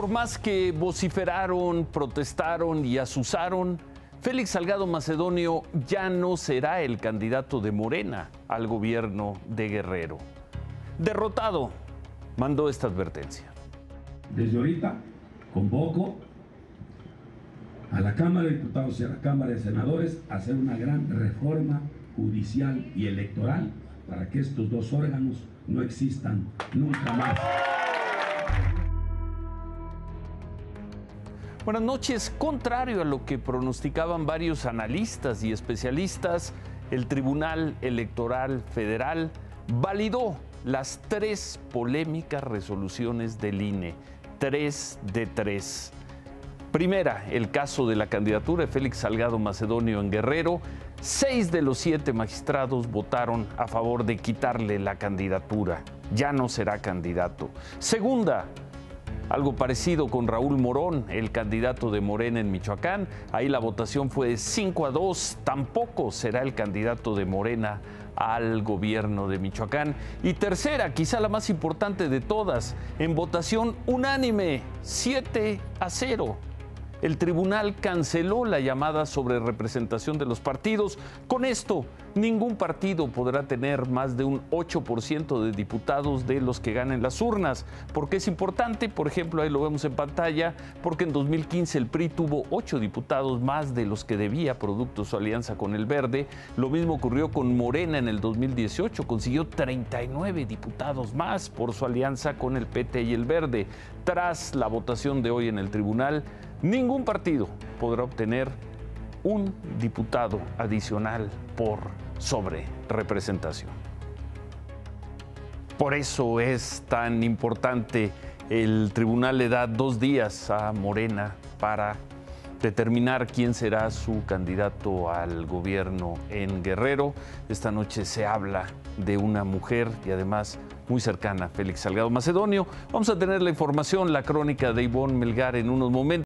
por más que vociferaron, protestaron y asusaron, Félix Salgado Macedonio ya no será el candidato de Morena al gobierno de Guerrero. Derrotado, mandó esta advertencia. Desde ahorita convoco a la Cámara de Diputados y a la Cámara de Senadores a hacer una gran reforma judicial y electoral para que estos dos órganos no existan nunca más. Buenas noches. Contrario a lo que pronosticaban varios analistas y especialistas, el Tribunal Electoral Federal validó las tres polémicas resoluciones del INE. Tres de tres. Primera, el caso de la candidatura de Félix Salgado Macedonio en Guerrero. Seis de los siete magistrados votaron a favor de quitarle la candidatura. Ya no será candidato. Segunda, algo parecido con Raúl Morón, el candidato de Morena en Michoacán. Ahí la votación fue de 5 a 2. Tampoco será el candidato de Morena al gobierno de Michoacán. Y tercera, quizá la más importante de todas, en votación unánime, 7 a 0 el tribunal canceló la llamada sobre representación de los partidos. Con esto, ningún partido podrá tener más de un 8% de diputados de los que ganen las urnas. porque es importante? Por ejemplo, ahí lo vemos en pantalla, porque en 2015 el PRI tuvo 8 diputados más de los que debía producto su alianza con el Verde. Lo mismo ocurrió con Morena en el 2018, consiguió 39 diputados más por su alianza con el PT y el Verde. Tras la votación de hoy en el tribunal, Ningún partido podrá obtener un diputado adicional por sobre representación. Por eso es tan importante, el tribunal le da dos días a Morena para determinar quién será su candidato al gobierno en Guerrero. Esta noche se habla de una mujer y además muy cercana Félix Salgado Macedonio. Vamos a tener la información, la crónica de Ivonne Melgar en unos momentos.